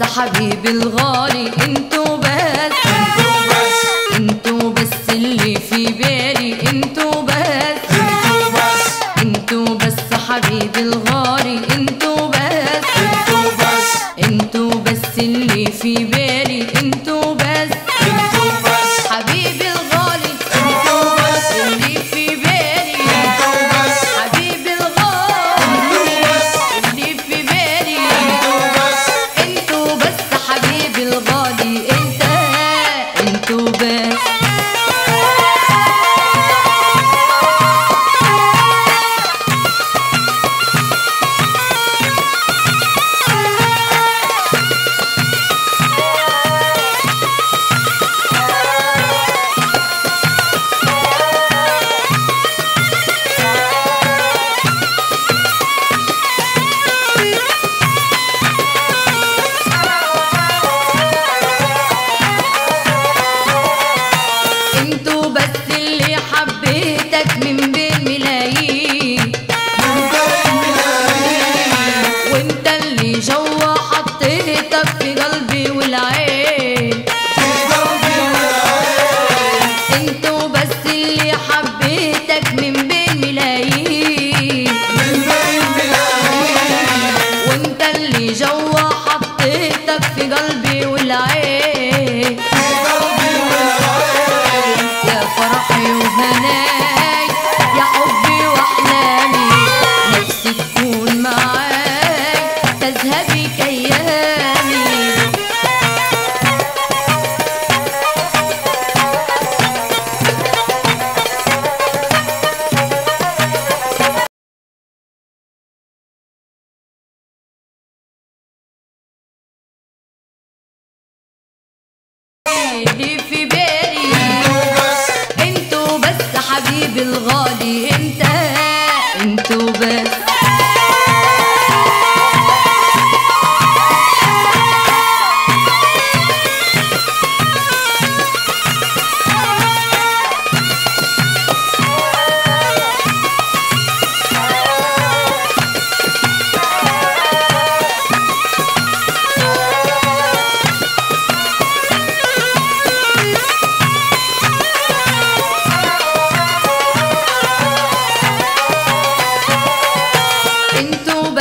بس حبيبي الغالي أنتوا بس. أنتوا بس أنتوا بس اللي في بالي أنتوا بس. أنتوا بس أنتوا بس حبيبي I got Beat. life.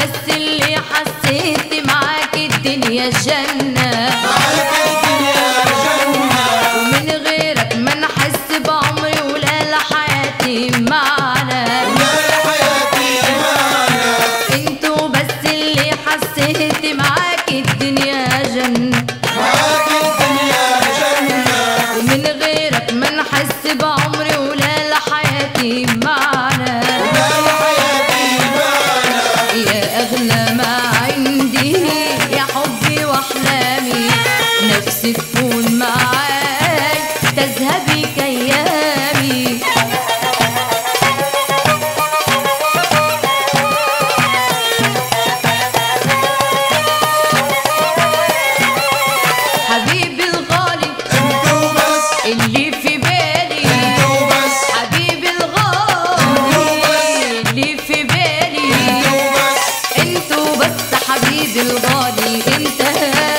بس اللي حسيت معاك الدنيا جنة. من غيرك ما نحس بعمري ولا لحياتي. رضاني انتهى